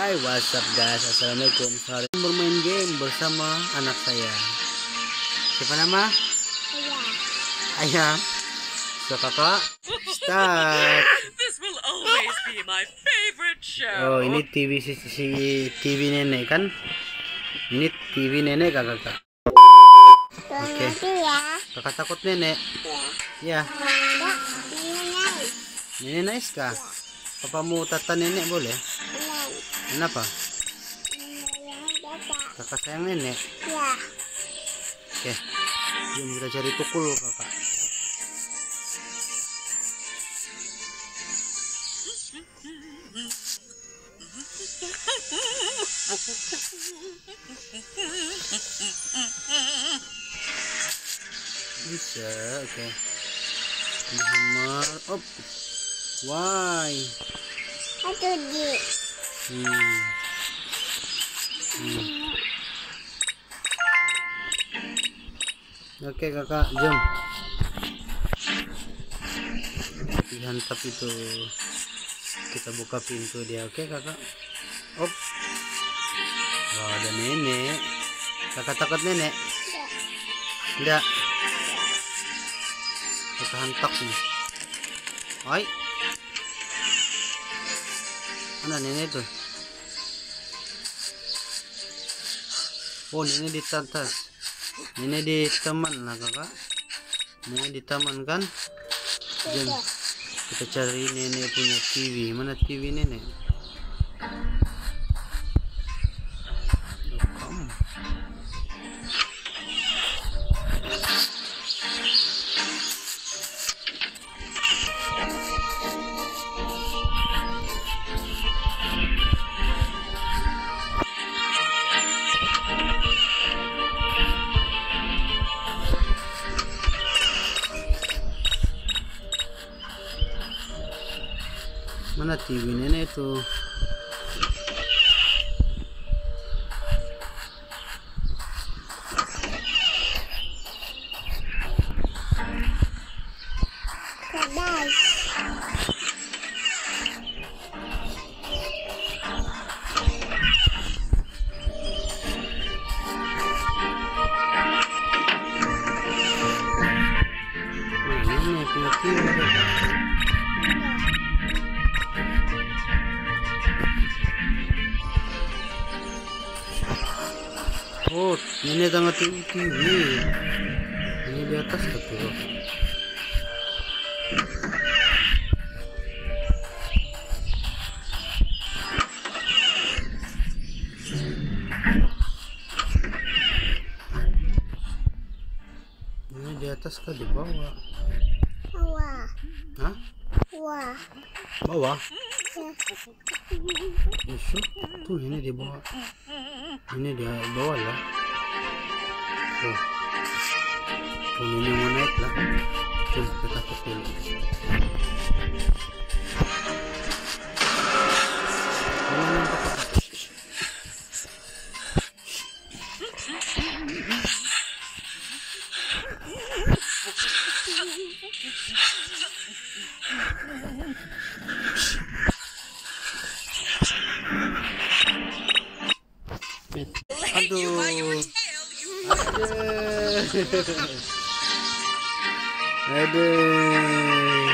Hai what's up guys Assalamualaikum Hari ini bermain game bersama anak saya Siapa nama? Ayah. Ayah So kakak Start This will always be my favorite show. Oh ini TV si, si TV nenek kan Ini TV nenek kak kakak Selamat Oke. ya. Kakak takut nenek Ya Ya. Nenek nice kah? Papa mau tata nenek boleh? Kenapa? Kakak sayang nenek Ya. Oke Jom kita cari tukul kakak Bisa, oke. Hammer, op. Why? Di. Hmm. Hmm. Oke kakak, jom. Dihantap itu. Kita buka pintu dia, oke kakak. Op. Wah ada nenek. Kakak takut nenek? Enggak. Kita hantak nih. Oi. Mana nenek tuh? Oh, nenek di atas. Nenek di taman lah kakak. Nenek di taman kan? Jom kita cari nenek punya TV. Mana TV nenek? Mana TV nenek itu? Kedai. Mana Oh, tengah TV TV. Ini di atas betul. Ini di atas kah di bawah? Wah. Hah? Wah. Bawah? Ya. Isu? Tuh ini di bawah. Ini di bawah ya. Tuh. Ini mau naik lah. Coba kita kecil. Aduh. tail, you Aduh. Aduh.